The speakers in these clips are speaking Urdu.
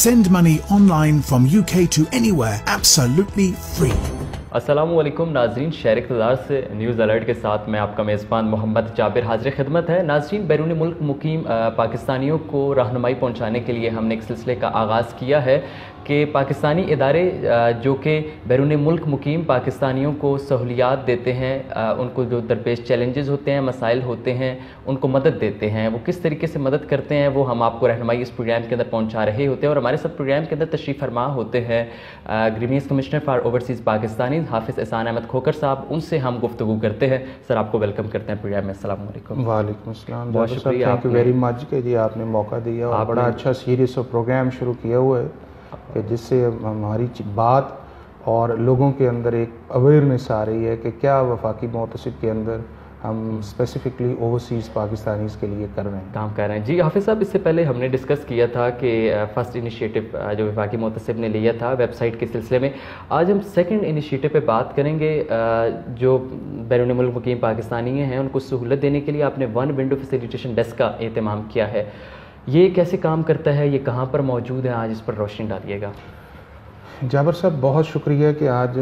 Send money online from UK to anywhere absolutely free. السلام علیکم ناظرین شہر اقتدار سے نیوز الرٹ کے ساتھ میں آپ کا میزبان محمد جابر حاضر خدمت ہے ناظرین بیرون ملک مقیم پاکستانیوں کو رہنمائی پہنچانے کے لیے ہم نے ایک سلسلے کا آغاز کیا ہے کہ پاکستانی ادارے جو کہ بیرون ملک مقیم پاکستانیوں کو سہولیات دیتے ہیں ان کو جو درپیش چیلنجز ہوتے ہیں مسائل ہوتے ہیں ان کو مدد دیتے ہیں۔ وہ کس طریقے سے مدد کرتے ہیں وہ ہم آپ کو رہنمائی اس پروگرام کے اندر پہنچا رہے ہوتے ہیں اور ہمارے ساتھ پروگرام کے اندر تشریف فرما ہوتے ہیں grievance commissioner for overseas Pakistani Hafiz Ehsan Ahmed Khokhar صاحب ان سے ہم گفتگو کرتے ہیں۔ سر آپ کو ویلکم کرتے ہیں پروگرام میں۔ السلام علیکم۔ وعلیکم السلام۔ بہت شکریہ۔ آپ ویری مچ کہ جی آپ نے موقع دیا اور بڑا اچھا سیریس اور پروگرام شروع کیا ہوا ہے۔ کہ جس سے ہماری بات اور لوگوں کے اندر ایک اویئرنیس آ رہی ہے کہ کیا وفاقی محتسب کے اندر ہم اسپیسیفکلی اوورسیز پاکستانیز کے لیے کر رہے ہیں۔ کام کر رہے ہیں۔ جی حافظ صاحب، اس سے پہلے ہم نے ڈسکس کیا تھا کہ فرسٹ انیشیٹو جو وفاقی محتسب نے لیا تھا ویب سائٹ کے سلسلے میں۔ آج ہم سیکنڈ انیشیٹو پہ بات کریں گے۔ جو بیرون ملک مقیم پاکستانی ہیں، ان کو سہولت دینے کے لیے آپ نے ون ونڈو فیسیلیٹیشن ڈیسک کا اہتمام کیا ہے۔ یہ کیسے کام کرتا ہے؟ یہ کہاں پر موجود ہے؟ آج اس پر روشنی ڈالیے گا۔ جابر صاحب بہت شکریہ کہ آج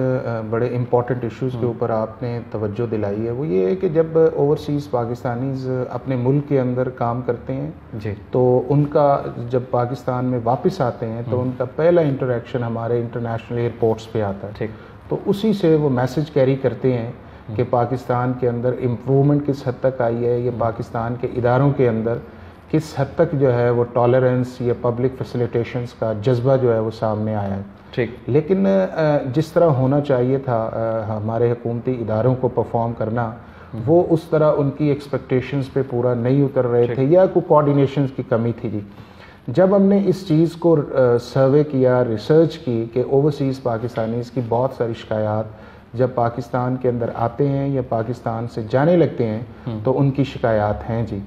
بڑے امپورٹنٹ ایشوز کے اوپر آپ نے توجہ دلائی ہے۔ وہ یہ ہے کہ جب اوورسیز پاکستانیز اپنے ملک کے اندر کام کرتے ہیں جی۔ تو ان کا جب پاکستان میں واپس آتے ہیں تو ان کا پہلا انٹریکشن ہمارے انٹرنیشنل ایئرپورٹس پہ آتا ہے۔ تو اسی سے وہ میسج کیری کرتے ہیں کہ پاکستان کے اندر امپرومنٹ کس حد تک آئی ہے؟ یا پاکستان کے اداروں کے اندر کس حد تک جو ہے وہ ٹالرنس یا پبلک فیسیلیٹیشنز کا جذبہ جو ہے وہ سامنے آیا ہے۔ ٹھیک۔ لیکن جس طرح ہونا چاہیے تھا ہمارے حکومتی اداروں کو پرفارم کرنا وہ اس طرح ان کی ایکسپیکٹیشنز پہ پورا نہیں اتر رہے تھے یا کوئی کوارڈینیشنز کی کمی تھی جی۔ جب ہم نے اس چیز کو سروے کیا ریسرچ کی کہ اوورسیز پاکستانیز کی بہت ساری شکایات جب پاکستان کے اندر آتے ہیں یا پاکستان سے جانے لگتے ہیں تو ان کی شکایات ہیں جی۔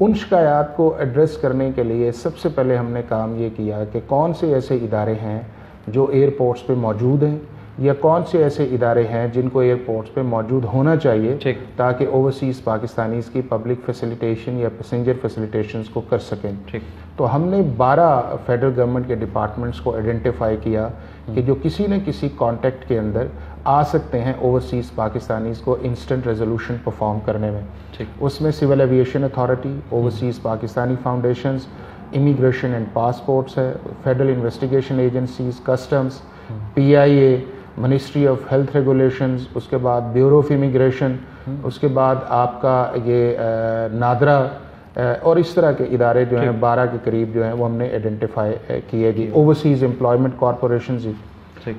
ان شکایات کو ایڈریس کرنے کے لیے سب سے پہلے ہم نے کام یہ کیا کہ کون سے ایسے ادارے ہیں جو ایئرپورٹس پہ موجود ہیں یا کون سے ایسے ادارے ہیں جن کو ایئرپورٹس پہ موجود ہونا چاہیے تاکہ اوورسیز پاکستانیز کی پبلک فیسیلیٹیشن یا پیسنجر فیسیلیٹیشنز کو کر سکیں۔ تو ہم نے بارہ فیڈرل گورنمنٹ کے ڈپارٹمنٹس کو آئیڈینٹیفائی کیا کہ جو کسی نہ کسی کانٹیکٹ کے اندر آ سکتے ہیں اوورسیز پاکستانیز کو انسٹنٹ ریزولوشن پرفارم کرنے میں۔ اس میں civil aviation authority overseas Pakistani foundations immigration and passports ہے federal investigation agencies customs P I A ministry of health regulations اس کے بعد بیورو آف امیگریشن اس کے بعد آپ کا یہ نادرا اور اس طرح کے ادارے جو ہیں بارہ کے قریب جو ہیں وہ ہم نے آئیڈینٹیفائی کیے گی۔ اوورسیز امپلائمنٹ کارپوریشنز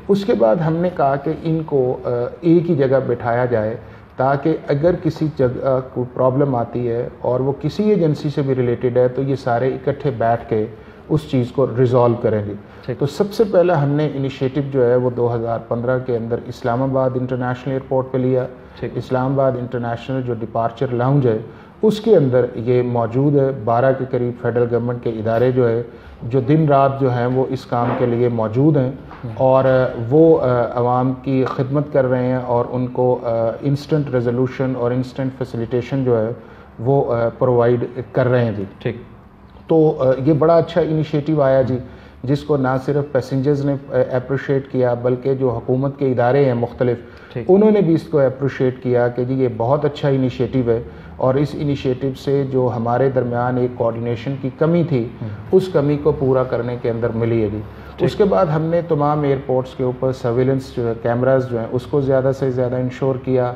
اس کے بعد ہم نے کہا کہ ان کو ایک ہی جگہ بٹھایا جائے تاکہ اگر کسی جگہ کو پرابلم آتی ہے اور وہ کسی ایجنسی سے بھی ریلیٹڈ ہے تو یہ سارے اکٹھے بیٹھ کے اس چیز کو ریزالو کریں گے۔ تو سب سے پہلا ہم نے انیشیٹو جو ہے وہ دو ہزار پندرہ کے اندر اسلام آباد انٹرنیشنل ایئرپورٹ پہ لیا۔ اسلام آباد انٹرنیشنل جو ڈپارچر لاؤنج ہے اس کے اندر یہ موجود ہے بارہ کے قریب فیڈرل گورنمنٹ کے ادارے جو ہے جو دن رات جو ہیں وہ اس کام کے لیے موجود ہیں اور وہ عوام کی خدمت کر رہے ہیں اور ان کو انسٹنٹ ریزولوشن اور انسٹنٹ فیسیلیٹیشن جو ہے وہ پرووائڈ کر رہے ہیں جی۔ ٹھیک۔ تو یہ بڑا اچھا انیشیٹو آیا جی۔ جس کو نہ صرف پیسنجرز نے اپریشیٹ کیا بلکہ جو حکومت کے ادارے ہیں مختلف انہوں نے بھی اس کو اپریشیٹ کیا کہ جی یہ بہت اچھا انیشیٹو ہے اور اس انیشیٹو سے جو ہمارے درمیان ایک کوارڈینیشن کی کمی تھی اس کمی کو پورا کرنے کے اندر ملی ہے جی۔ اس کے بعد ہم نے تمام ایئرپورٹس کے اوپر سرویلنس جو ہے کیمراز جو ہیں اس کو زیادہ سے زیادہ انشور کیا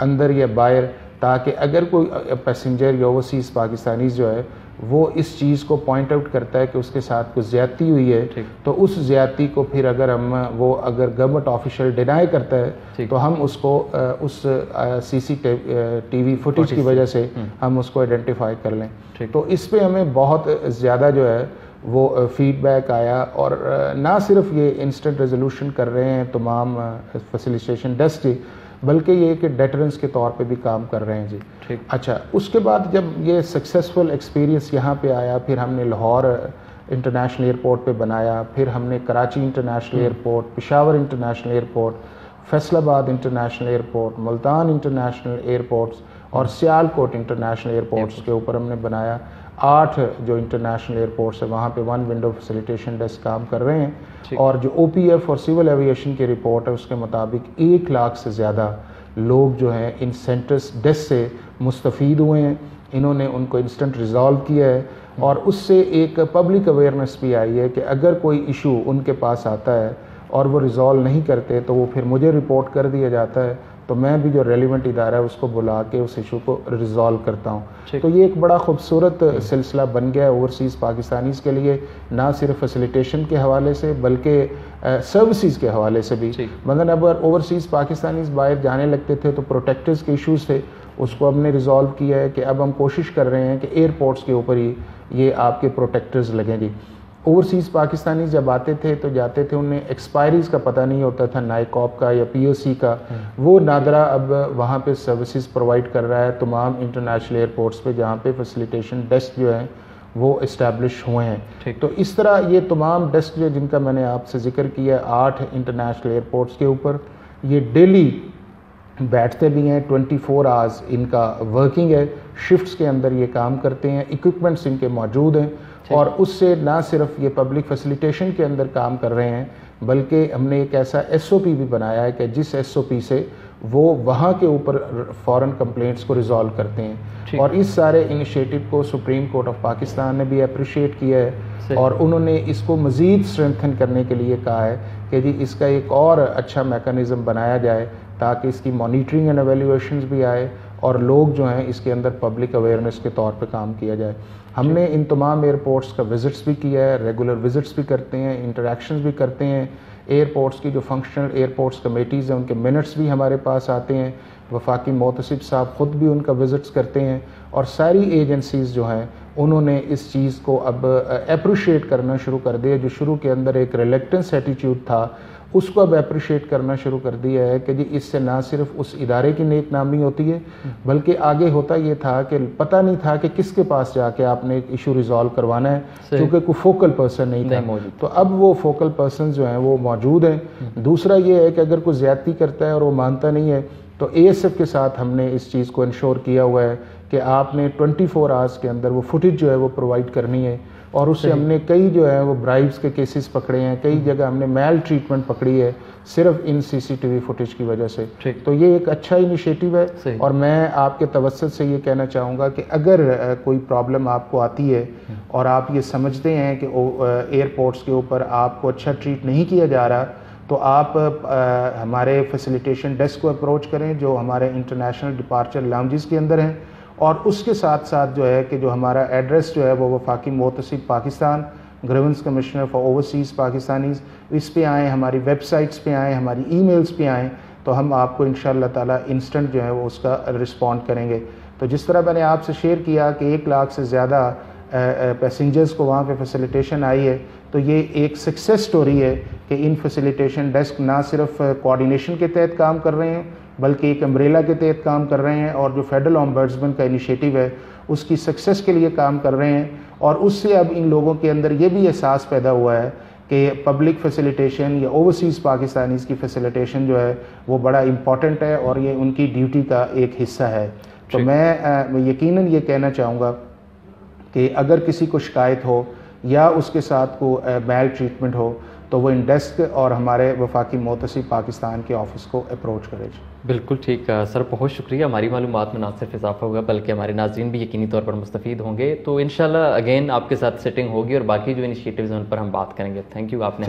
اندر یا باہر تاکہ اگر کوئی پیسنجر یا اوورسیز پاکستانیز جو ہے وہ اس چیز کو پوائنٹ آؤٹ کرتا ہے کہ اس کے ساتھ کچھ زیادتی ہوئی ہے تو اس زیادتی کو پھر اگر ہم وہ اگر گورنمنٹ آفیشیل ڈینائی کرتا ہے تو ہم اس کو اس سی سی ٹی وی فوٹیج کی وجہ سے ہم۔ اس کو آئیڈینٹیفائی کر لیں۔ تو اس پہ ہمیں بہت زیادہ جو ہے وہ فیڈ بیک آیا۔ اور نہ صرف یہ انسٹنٹ ریزولوشن کر رہے ہیں تمام فیسیلیٹیشن ڈیسک کی بلکہ یہ کہ ڈیٹرنس کے طور پہ بھی کام کر رہے ہیں جی۔ اچھا اس کے بعد جب یہ سکسیسفل ایکسپیرینس یہاں پہ آیا پھر ہم نے لاہور انٹرنیشنل ایئرپورٹ پہ بنایا پھر ہم نے Karachi international airport Peshawar international airport Faisalabad international airport Multan international airports اور سیال کوٹ انٹرنیشنل ایئرپورٹس کے اوپر ہم نے بنایا۔ آٹھ جو انٹرنیشنل ایئرپورٹس ہیں وہاں پہ ون ونڈو فیسیلیٹیشن ڈیسک کام کر رہے ہیں اور جو او پی ایف اور سول ایویشن کی رپورٹ ہے اس کے مطابق ایک لاکھ سے زیادہ لوگ جو ہیں ان سینٹرس ڈیسک سے مستفید ہوئے ہیں۔ انہوں نے ان کو انسٹنٹ ریزالو کیا ہے۔ اور اس سے ایک پبلک اویئرنیس بھی آئی ہے کہ اگر کوئی ایشو ان کے پاس آتا ہے اور وہ ریزالو نہیں کرتے تو وہ پھر مجھے رپورٹ کر دیا جاتا ہے۔ تو میں بھی جو ریلیونٹ ادارہ ہے اس کو بلا کے اس ایشو کو ریزالو کرتا ہوں۔ تو یہ ایک بڑا خوبصورت سلسلہ بن گیا ہے اوورسیز پاکستانیز کے لیے نہ صرف فیسیلیٹیشن کے حوالے سے بلکہ سروسز کے حوالے سے بھی۔ مگر اب اوورسیز پاکستانیز باہر جانے لگتے تھے تو پروٹیکٹرز کے ایشوز تھے۔ اس کو ہم نے ریزالو کیا ہے کہ اب ہم کوشش کر رہے ہیں کہ ایئرپورٹس کے اوپر ہی یہ آپ کے پروٹیکٹرز لگیں گی اوورسیز پاکستانی جب آتے تھے تو جاتے تھے انہیں ایکسپائریز کا پتہ نہیں ہوتا تھا کاپ کا یا پی او سی کا۔ وہ نادرا اب وہاں پہ سروسز پرووائڈ کر رہا ہے تمام انٹرنیشنل ایئرپورٹس پہ جہاں پہ فیسیلیٹیشن ڈیسک جو ہیں وہ اسٹیبلش ہوئے ہیں۔ تو اس طرح یہ تمام ڈیسک جو جن کا میں نے آپ سے ذکر کیا ہے آٹھ انٹرنیشنل ایئرپورٹس کے اوپر یہ ڈیلی بیٹھتے بھی ہیں ٹوینٹی فور آورز ان کا ورکنگ ہے۔ شفٹس کے اندر یہ کام کرتے ہیں اکوپمنٹس ان کے موجود ہیں۔ اور اس سے نہ صرف یہ پبلک فیسیلیٹیشن کے اندر کام کر رہے ہیں بلکہ ہم نے ایک ایسا ایس او پی بھی بنایا ہے کہ جس ایس او پی سے وہ وہاں کے اوپر فورن کمپلینٹس کو ریزالو کرتے ہیں۔ اور اس سارے انیشیٹو کو سپریم کورٹ آف پاکستان نے بھی اپریشیٹ کیا ہے۔ اور انہوں نے اس کو مزید اسٹرینتھن کرنے کے لیے کہا ہے کہ جی اس کا ایک اور اچھا میکانزم بنایا جائے تاکہ اس کی مانیٹرنگ اینڈ ایویلیویشنز بھی آئے۔ اور لوگ جو ہیں اس کے اندر پبلک اویئرنیس کے طور پہ کام کیا جائے۔ ہم نے ان تمام ایئرپورٹس کا وزٹس بھی کیا ہے ریگولر وزٹس بھی کرتے ہیں انٹریکشنز بھی کرتے ہیں۔ ایئرپورٹس کی جو فنکشنل ایئرپورٹس کمیٹیز ہیں، ان کے منٹس بھی ہمارے پاس آتے ہیں۔ وفاقی محتسب صاحب خود بھی ان کا وزٹس کرتے ہیں۔ اور ساری ایجنسیز جو ہیں، انہوں نے اس چیز کو اب اپریشیٹ کرنا شروع کر دیا، جو شروع کے اندر ایک ریلیکٹنس ایٹیچیوڈ تھا۔ اس کو اب اپریشیٹ کرنا شروع کر دیا ہے کہ جی اس سے نہ صرف اس ادارے کی نیک نامی ہوتی ہے بلکہ آگے ہوتا یہ تھا کہ پتہ نہیں تھا کہ کس کے پاس جا کے آپ نے ایک ایشو ریزالو کروانا ہے کیونکہ کوئی فوکل پرسن نہیں تھا۔ تو اب وہ فوکل پرسن جو ہیں وہ موجود ہیں۔ دوسرا یہ ہے کہ اگر کوئی زیادتی کرتا ہے اور وہ مانتا نہیں ہے تو اے ایس ایف کے ساتھ ہم نے اس چیز کو انشور کیا ہوا ہے کہ آپ نے ٹوئنٹی فور آورس کے اندر وہ فوٹیج جو ہے وہ پرووائڈ کرنی ہے۔ اور اس سے ہم نے کئی جو ہے وہ برائبس کے کیسز پکڑے ہیں کئی جگہ ہم نے میل ٹریٹمنٹ پکڑی ہے صرف ان سی سی ٹی وی فوٹیج کی وجہ سے. تو یہ ایک اچھا انیشیٹو ہے اور میں آپ کے توسط سے یہ کہنا چاہوں گا کہ اگر کوئی پرابلم آپ کو آتی ہے اور آپ یہ سمجھتے ہیں کہ ایئرپورٹس کے اوپر آپ کو اچھا ٹریٹ نہیں کیا جا رہا تو آپ ہمارے فیسیلیٹیشن ڈیسک کو اپروچ کریں جو ہمارے انٹرنیشنل ڈپارچر لاؤنجز کے اندر ہیں۔ اور اس کے ساتھ ساتھ جو ہے کہ جو ہمارا ایڈریس جو ہے وہ وفاقی محتسب Pakistan grievance commissioner for overseas Pakistanis, اس پہ آئیں، ہماری ویب سائٹس پہ آئیں، ہماری ای میلز پہ آئیں تو ہم آپ کو ان شاء اللہ تعالیٰ انسٹنٹ جو ہے وہ اس کا رسپونڈ کریں گے۔ تو جس طرح میں نے آپ سے شیئر کیا کہ ایک لاکھ سے زیادہ پیسنجرز کو وہاں پہ فیسیلیٹیشن آئی ہے تو یہ ایک سکسیس سٹوری ہے کہ ان فیسیلیٹیشن ڈیسک نہ صرف کوارڈینیشن کے تحت کام کر رہے ہیں بلکہ ایک امبریلا کے تحت کام کر رہے ہیں اور جو فیڈرل آمبرڈزمن کا انیشیٹو ہے اس کی سکسیس کے لیے کام کر رہے ہیں۔ اور اس سے اب ان لوگوں کے اندر یہ بھی احساس پیدا ہوا ہے کہ پبلک فیسیلیٹیشن یا اوورسیز پاکستانیز کی فیسیلیٹیشن جو ہے وہ بڑا امپورٹنٹ ہے اور یہ ان کی ڈیوٹی کا ایک حصہ ہے۔ تو میں یقیناً یہ کہنا چاہوں گا کہ اگر کسی کو شکایت ہو یا اس کے ساتھ کو میل ٹریٹمنٹ ہو، تو وہ ان ڈیسک اور ہمارے وفاقی موتسی پاکستان کے آفس کو اپروچ کرے جائے بالکل ٹھیک سر بہت شکریہ۔ ہماری معلومات میں نہ صرف اضافہ ہوگا بلکہ ہمارے ناظرین بھی یقینی طور پر مستفید ہوں گے۔ تو انشاءاللہ اگین آپ کے ساتھ سیٹنگ ہوگی اور باقی جو انیشیٹیوز ہیں ان پر ہم بات کریں گے۔ تھینک یو آپ نے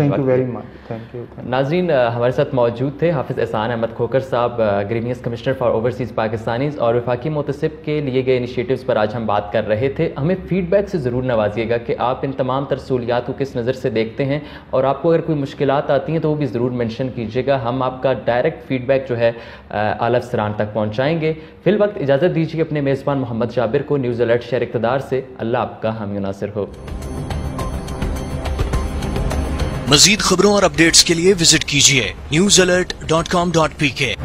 ناظرین ہمارے ساتھ موجود تھے حافظ احسان احمد کھوکر صاحب grievance commissioner for overseas Pakistanis اور وفاقی متصب کے لیے گئے انیشیٹیوز پر آج ہم بات کر رہے تھے۔ ہمیں فیڈ بیک سے ضرور نوازیے گا کہ آپ ان تمام ترسولیات کو کس نظر سے دیکھتے ہیں اور آپ کو اگر کوئی مشکلات آتی ہیں تو وہ بھی ضرور مینشن کیجیے گا۔ ہم آپ کا ڈائریکٹ فیڈ بیک جو ہے اعلیٰ سران تک پہنچائیں گے۔ فی الوقت اجازت دیجیے اپنے میزبان محمد جابر کو نیوز الرٹ شہر اقتدار سے اللہ آپ کا حامی ناصر ہو۔ مزید خبروں اور اپڈیٹس کے لیے وزٹ کیجیے news alert dot com dot P K.